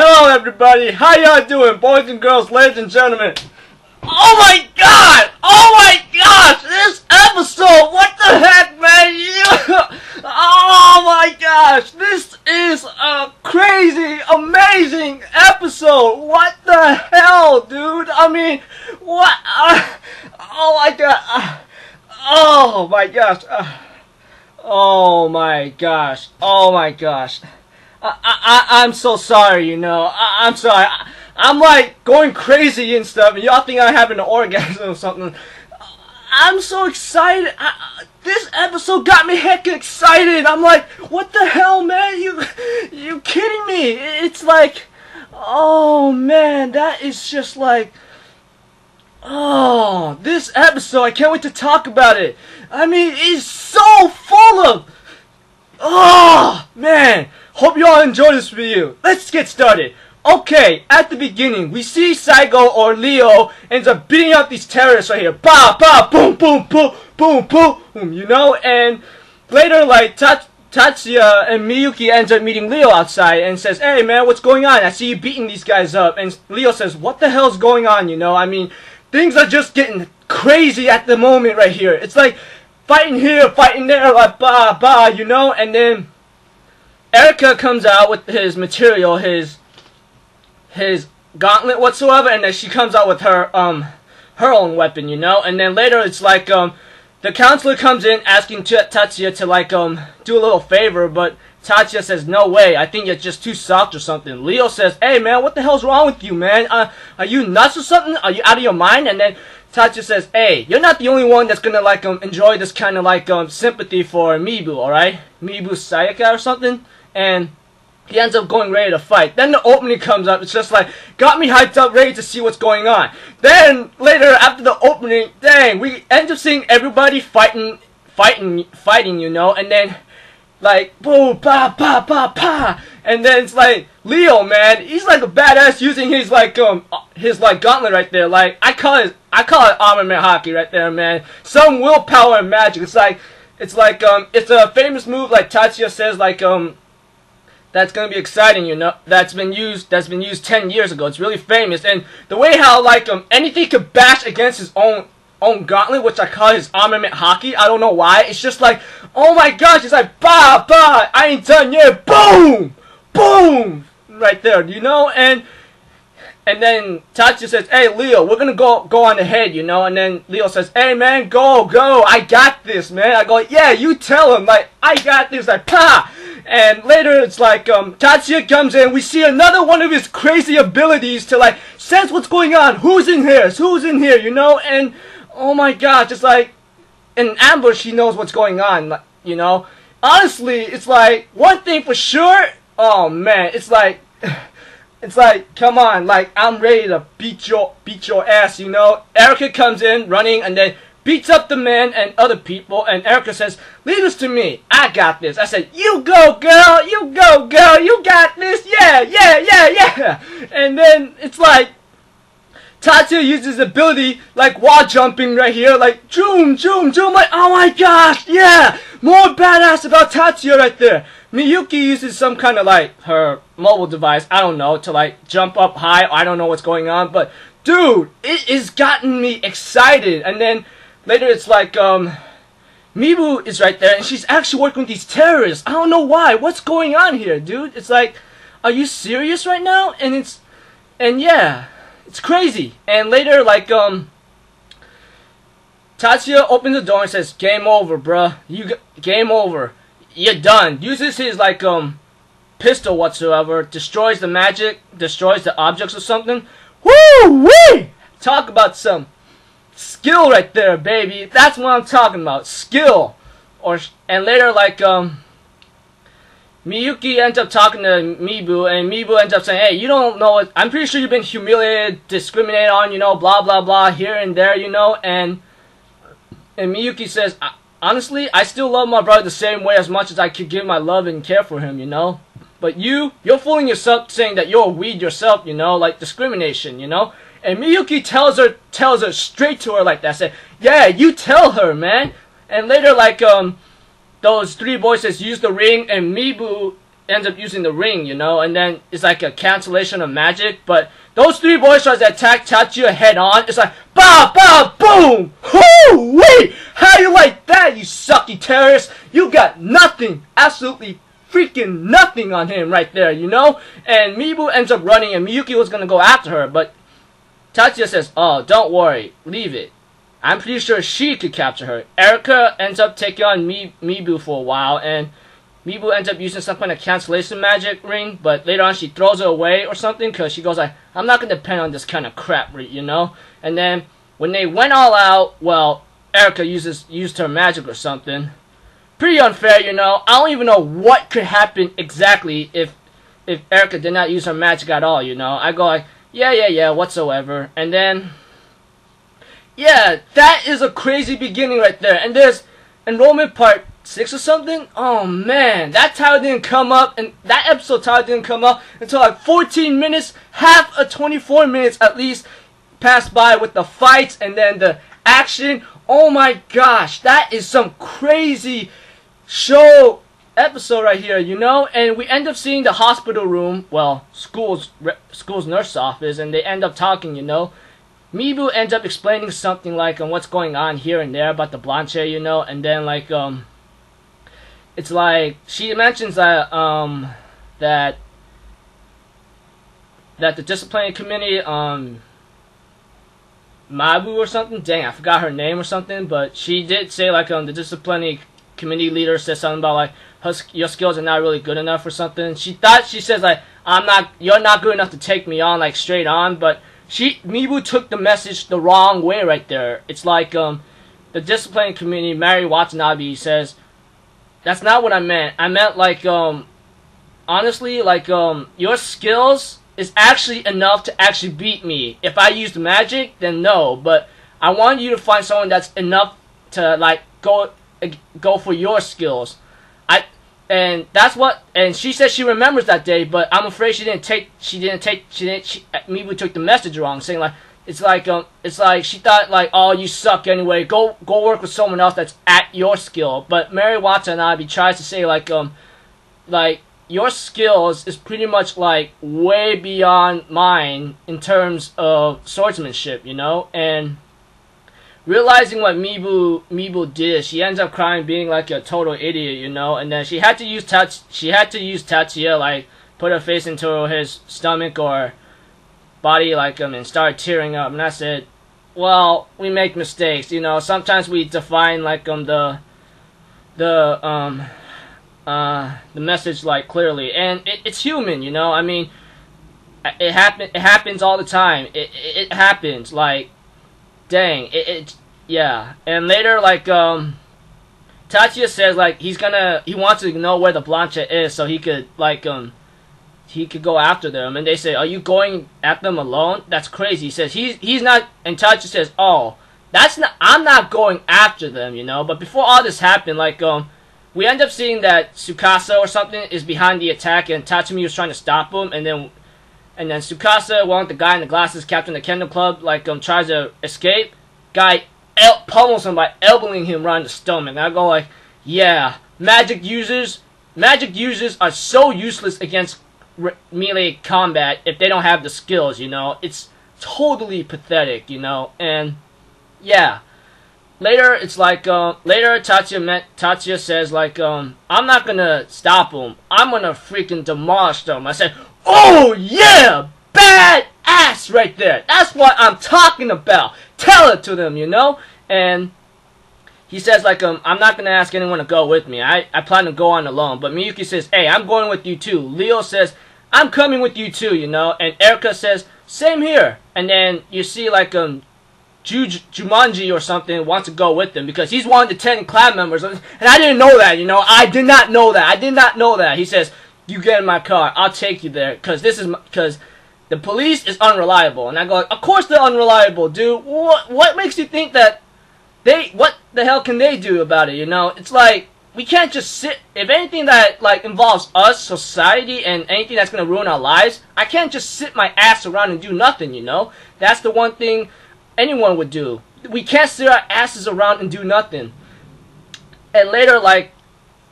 Hello everybody, how y'all doing, boys and girls, ladies and gentlemen? Oh my god! Oh my gosh! This episode, what the heck, man? You... oh my gosh! This is a crazy, amazing episode! What the hell, dude? I mean, what? Uh, oh my god! Uh, oh my gosh! Uh, oh my gosh! Oh my gosh! I, I, I'm so sorry, you know. I, I'm sorry. I, I'm like going crazy and stuff, and y'all think I'm having an orgasm or something. I'm so excited. I, this episode got me heckin' excited. I'm like, what the hell, man? You, you kidding me? It's like, oh man, that is just like, oh, this episode. I can't wait to talk about it. I mean, it's so full of, oh man. Hope you all enjoy this video. Let's get started. Okay, at the beginning, we see Saigo or Leo ends up beating up these terrorists right here. Ba ba boom boom boom boom boom. You know, and later like Tatsuya and Miyuki ends up meeting Leo outside and says, "Hey man, what's going on? I see you beating these guys up." And Leo says, "What the hell's going on? You know, I mean, things are just getting crazy at the moment right here. It's like fighting here, fighting there, like ba ba, you know." And then Erika comes out with his material, his his gauntlet whatsoever, and then she comes out with her um her own weapon, you know. And then later it's like um the counselor comes in asking Tatsuya to like um do a little favor, but Tatsuya says no way. I think you're just too soft or something. Leo says, "Hey man, what the hell's wrong with you, man? Uh, are you nuts or something? Are you out of your mind?" And then Tatsuya says, "Hey, you're not the only one that's gonna like um enjoy this kind of like um sympathy for Mibu, all right? Mibu Sayaka or something." And he ends up going ready to fight. Then the opening comes up. It's just like, got me hyped up, ready to see what's going on. Then, later, after the opening, dang, we end up seeing everybody fighting, fighting, fighting, you know, and then, like, boom, pa, pa, pa, pa, and then it's like, Leo, man, he's like a badass using his, like, um, his, like, gauntlet right there. Like, I call it, I call it armament hockey right there, man. Some willpower and magic. It's like, it's like, um, it's a famous move, like Tatsuya says, like, um, that's gonna be exciting, you know. That's been used. That's been used ten years ago. It's really famous, and the way how like um anything could bash against his own own gauntlet, which I call his armament hockey. I don't know why. It's just like, oh my gosh, it's like bah bah. I ain't done yet. Boom, boom, right there, you know, and. And then Tachi says, "Hey Leo, we're gonna go go on ahead, you know." And then Leo says, "Hey man, go go, I got this, man." I go, "Yeah, you tell him, like I got this." Like, pa, and later it's like um, Tatsuya comes in. We see another one of his crazy abilities to like sense what's going on. Who's in here? Who's in here? You know? And oh my god, just like in ambush, he knows what's going on. You know? Honestly, it's like one thing for sure. Oh man, it's like. It's like, come on, like I'm ready to beat your beat your ass, you know. Erika comes in running, and then beats up the man and other people, and Erika says, Leave this to me. I got this. I said, You go, girl. You go, girl. You got this. Yeah, yeah, yeah, yeah. And then it's like, Tatsuya uses ability, like wall jumping right here, like, zoom, zoom, zoom, like, oh my gosh, yeah! More badass about Tatsuya right there. Miyuki uses some kind of like her mobile device, I don't know, to like jump up high. I don't know what's going on, but dude, it has gotten me excited. And then Later, it's like, um, Mibu is right there, and she's actually working with these terrorists. I don't know why. What's going on here, dude? It's like, are you serious right now? And it's, and yeah, it's crazy. And later, like, um, Tatsuya opens the door and says, "Game over, bruh. You game over. You're done." Uses his like um pistol whatsoever, destroys the magic, destroys the objects or something. Woo wee! Talk about some skill right there, baby. That's what I'm talking about. Skill. Or and later like um Miyuki ends up talking to Mibu, and Mibu ends up saying, "Hey, you don't know. I'm pretty sure you've been humiliated, discriminated on, you know, blah blah blah, here and there, you know." And and Miyuki says, "Honestly, I still love my brother the same way as much as I could give my love and care for him, you know. But you, you're fooling yourself saying that you're a weed yourself, you know, like discrimination, you know." And Miyuki tells her tells her straight to her like that. Say, yeah, you tell her, man. And later, like um, those three voices use the ring, and Mibu ends up using the ring, you know, and then it's like a cancellation of magic. But those three to attack Tatsuya head on. It's like ba ba boom, hoo wait, how you like that, you sucky terrorist? You got nothing, absolutely freaking nothing on him right there, you know. And Mibu ends up running, and Miyuki was gonna go after her, but Tatsuya says, "Oh, don't worry, leave it." I'm pretty sure she could capture her. Erika ends up taking on Mi- Mibu for a while, and Mibu ends up using some kind of cancellation magic ring, but later on she throws it away or something because she goes like, I'm not going to depend on this kind of crap, you know? And then when they went all out, well, Erika uses used her magic or something. Pretty unfair, you know? I don't even know what could happen exactly if if Erika did not use her magic at all, you know? I go like, yeah, yeah, yeah, whatsoever. And then yeah, that is a crazy beginning right there. And there's enrollment part six or something. Oh man, that title didn't come up, and that episode title didn't come up until like 14 minutes, half of 24 minutes at least passed by with the fights and then the action. Oh my gosh, that is some crazy show episode right here, you know. And we end up seeing the hospital room, well, school's school's nurse office, and they end up talking, you know. Mibu ends up explaining something like um, what's going on here and there about the Blanche, you know, and then like um, it's like she mentions that um, that that the disciplinary committee um, Mabu or something. Dang, I forgot her name or something, but she did say like um the disciplinary committee leader said something about like her, your skills are not really good enough or something. She thought she says like I'm not you're not good enough to take me on like straight on, but she Mibu took the message the wrong way right there. It's like um the discipline committee, Mari Watanabe says that's not what I meant. I meant like um honestly like um your skills is actually enough to actually beat me. If I used magic, then no, but I want you to find someone that's enough to like go go for your skills. I and that's what and she said she remembers that day but i'm afraid she didn't take she didn't take she didn't she maybe took the message wrong saying like it's like um it's like she thought like oh you suck anyway. Go go work with someone else that's at your skill. But mari watanabe tries to say like um like your skills is pretty much like way beyond mine in terms of swordsmanship you know? And realizing what Mibu Mibu did, she ends up crying, being like a total idiot, you know. And then she had to use touch. She had to use Tatsuya, like put her face into his stomach or body, like him, and start tearing up. And I said, well, we make mistakes, you know. Sometimes we define like um the the um uh the message like clearly, and it, it's human, you know. I mean, it happen it happens all the time. It, it happens like dang, it, it, yeah. And later, like, um, Tatsuya says, like, he's gonna, he wants to know where the Blanche is so he could, like, um, he could go after them. And they say, are you going at them alone? That's crazy. He says, he's, he's not, and Tatsuya says, oh, that's not, I'm not going after them, you know. But before all this happened, like, um, we end up seeing that Tsukasa or something is behind the attack and Tatsumi was trying to stop him and then and then Tsukasa, one of the guy in the glasses, captain of the Kendo Club, like um tries to escape. Guy el- pummels him by elbowing him right in the stomach. And I go like, yeah, magic users, magic users are so useless against re- melee combat if they don't have the skills. You know, it's totally pathetic. You know, and yeah. Later, it's like, uh, later Tatsuya, met, Tatsuya says, like, um, I'm not gonna stop him. I'm gonna freaking demolish them. I said, Oh yeah, bad ass right there. That's what I'm talking about. Tell it to them, you know. And he says like um I'm not gonna ask anyone to go with me. I I plan to go on alone. But Miyuki says, hey, I'm going with you too. Leo says, I'm coming with you too, you know. And Erika says, same here. And then you see like um Juumonji or something wants to go with them because he's one of the ten clan members. And I didn't know that, you know. I did not know that. I did not know that. He says, you get in my car. I'll take you there because this is because the police is unreliable. And I go, of course they're unreliable, dude. What what makes you think that they what the hell can they do about it? You know, it's like we can't just sit. If anything that like involves us, society, and anything that's gonna ruin our lives, I can't just sit my ass around and do nothing. You know, that's the one thing anyone would do. We can't sit our asses around and do nothing. And later, like,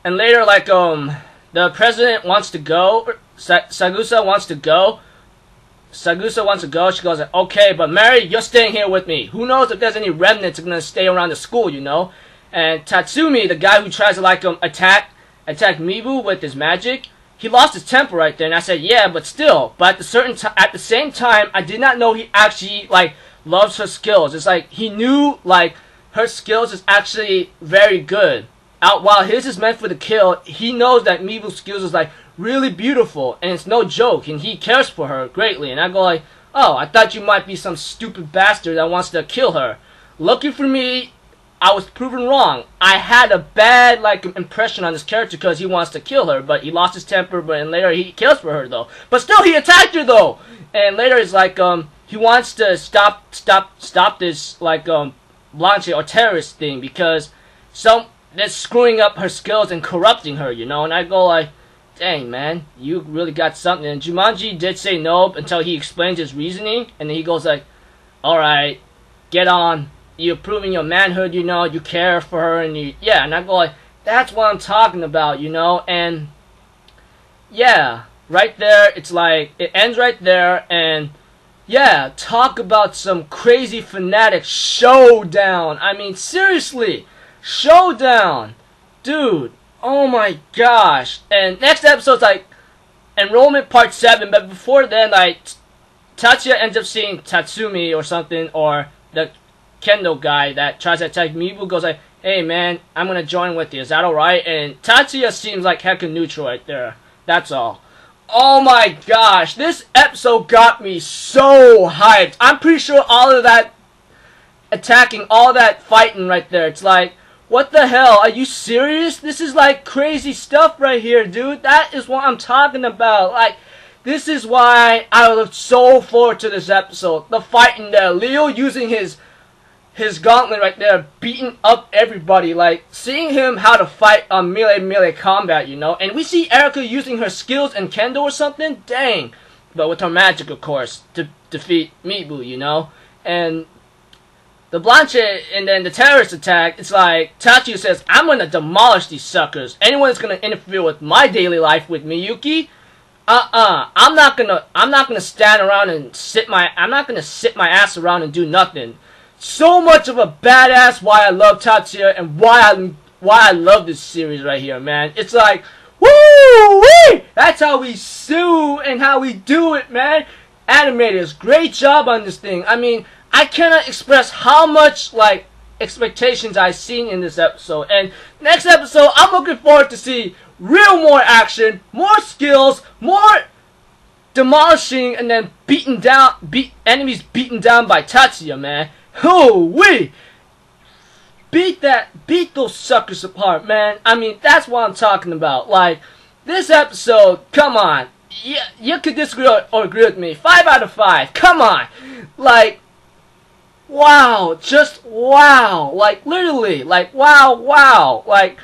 and later, like, um the president wants to go. Sa- Saegusa wants to go. Saegusa wants to go. She goes, okay, but Mari, you're staying here with me. Who knows if there's any remnants gonna stay around the school, you know? And Tatsumi, the guy who tries to like um attack attack Mibu with his magic, he lost his temper right there. And I said, yeah, but still. But at the certain t- at the same time, I did not know he actually like loves her skills. It's like he knew like her skills is actually very good. Out while his is meant for the kill, he knows that Mibu's skills is like really beautiful and it's no joke and he cares for her greatly. And I go like, oh, I thought you might be some stupid bastard that wants to kill her. Lucky for me, I was proven wrong. I had a bad like impression on this character because he wants to kill her, but he lost his temper. But and later he kills for her though. But still, he attacked her though. And later it's like um he wants to stop stop stop this like um Blanche or terrorist thing because some that's screwing up her skills and corrupting her, you know. And I go like, dang man, you really got something. And Juumonji did say no until he explained his reasoning, and then he goes like, all right, get on. You're proving your manhood, you know. You care for her, and you yeah. And I go like, that's what I'm talking about, you know. And yeah, right there, it's like it ends right there, and yeah, talk about some crazy fanatic showdown. I mean, seriously, showdown, dude. Oh my gosh! And next episode's like enrollment part seven, but before then, like Tatsuya ends up seeing Tatsumi or something, or the Kendo guy that tries to attack Mibu goes like, "Hey man, I'm gonna join with you. Is that alright?" And Tatsuya seems like heck hecka neutral right there. That's all. Oh my gosh, this episode got me so hyped. I'm pretty sure all of that attacking, all that fighting right there, it's like, what the hell? Are you serious? This is like crazy stuff right here, dude. That is what I'm talking about. Like, this is why I look so forward to this episode. The fight in there. Leo using his his gauntlet right there, beating up everybody, like seeing him how to fight on melee melee combat, you know. And we see Erika using her skills in kendo or something, dang, but with her magic, of course, to defeat Mibu, you know. And the Blanche and then the terrorist attack, it's like Tachi says, "I'm gonna demolish these suckers. Anyone that's gonna interfere with my daily life with Miyuki." Uh-uh. I'm not gonna I'm not gonna stand around and sit my I'm not gonna sit my ass around and do nothing so much of a badass why I love Tatsuya and why I why I love this series right here, man. It's like, woo wee! That's how we sue and how we do it, man. Animators, great job on this thing. I mean, I cannot express how much like expectations I've seen in this episode. And next episode, I'm looking forward to see real more action, more skills, more demolishing, and then beaten down, beat enemies beaten down by Tatsuya, man. Oh, we beat that, beat those suckers apart, man. I mean, that's what I'm talking about. Like, this episode, come on. You, you could disagree or, or agree with me. Five out of five. Come on. Like, wow. Just wow. Like, literally. Like, wow, wow. Like,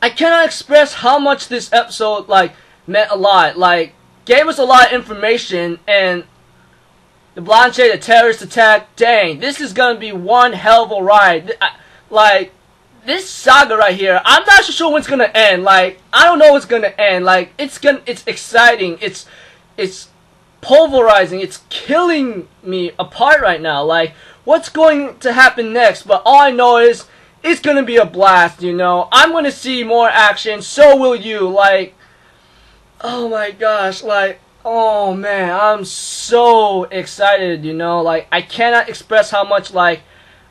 I cannot express how much this episode, like, meant a lot. Like, gave us a lot of information and the Blanche, the terrorist attack. Dang, this is gonna be one hell of a ride. Like, this saga right here, I'm not sure when it's gonna end. Like, I don't know what's gonna end. Like, it's gonna, it's exciting. It's, it's pulverizing. It's killing me apart right now. Like, what's going to happen next? But all I know is, it's gonna be a blast. You know, I'm gonna see more action. So will you. Like, oh my gosh. Like, Oh man, I'm so excited, you know, like I cannot express how much like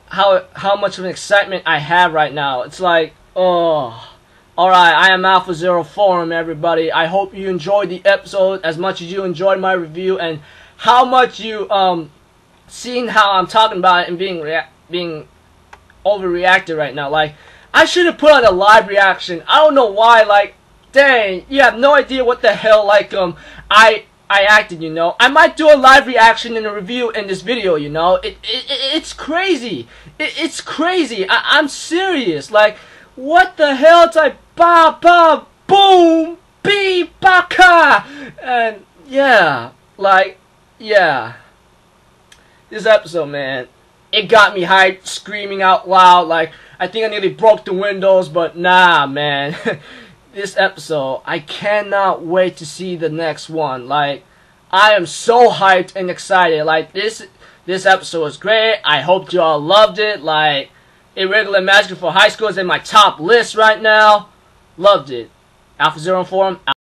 how how much of an excitement I have right now. It's like, oh Alright, I am Alpha Zero Forum everybody. I hope you enjoyed the episode as much as you enjoyed my review and how much you um seeing how I'm talking about it and being rea- being overreacted right now. Like I should have put on a live reaction. I don't know why like dang, you have no idea what the hell like um I I acted, you know. I might do a live reaction and a review in this video, you know. It, it, it it's crazy. It, it's crazy. I, I'm serious. Like, what the hell? Like ba ba boom be baka and yeah, like yeah. This episode, man, it got me hyped, screaming out loud. Like I think I nearly broke the windows, but nah, man. this episode. I cannot wait to see the next one. Like, I am so hyped and excited. Like this, this episode was great. I hope you all loved it. Like, Irregular Magic for High School is in my top list right now. Loved it. Alpha Zero Forum.